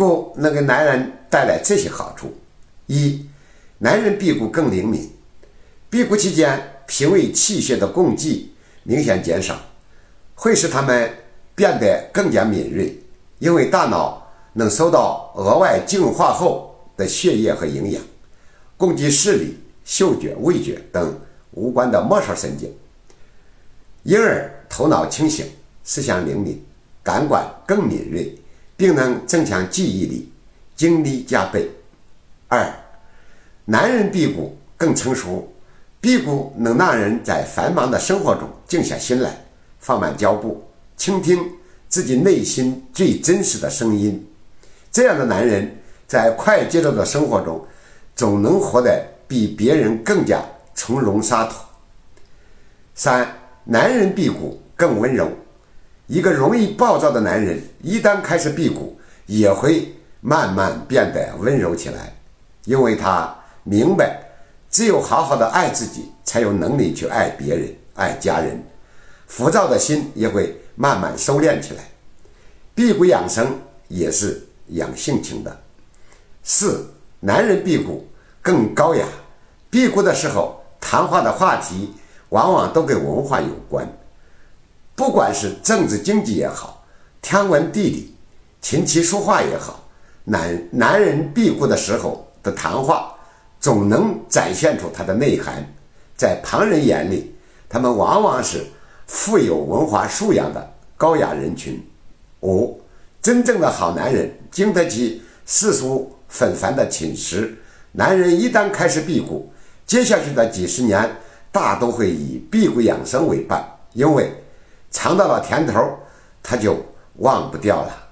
骨能给男人带来这些好处：一，男人辟谷更灵敏。辟谷期间，脾胃气血的供给明显减少，会使他们变得更加敏锐，因为大脑能收到额外净化后的血液和营养，供给视力、嗅觉、味觉等五官的末梢神经，因而头脑清醒，思想灵敏，感官更敏锐。并能增强记忆力，精力加倍。二，男人辟谷更成熟，辟谷能让人在繁忙的生活中静下心来，放慢脚步，倾听自己内心最真实的声音。这样的男人在快节奏的生活中，总能活得比别人更加从容洒脱。三，男人辟谷更温柔。一个容易暴躁的男人，一旦开始辟谷，也会慢慢变得温柔起来，因为他明白，只有好好的爱自己，才有能力去爱别人、爱家人。浮躁的心也会慢慢收敛起来。辟谷养生也是养性情的。四，男人辟谷更高雅。辟谷的时候，谈话的话题往往都跟文化有关。不管是政治经济也好，天文地理、琴棋书画也好，男男人辟谷的时候的谈话，总能展现出他的内涵。在旁人眼里，他们往往是富有文化素养的高雅人群。五，真正的好男人经得起世俗纷繁的侵蚀。男人一旦开始辟谷，接下去的几十年大都会以辟谷养生为伴，因为。尝到了甜头，他就忘不掉了。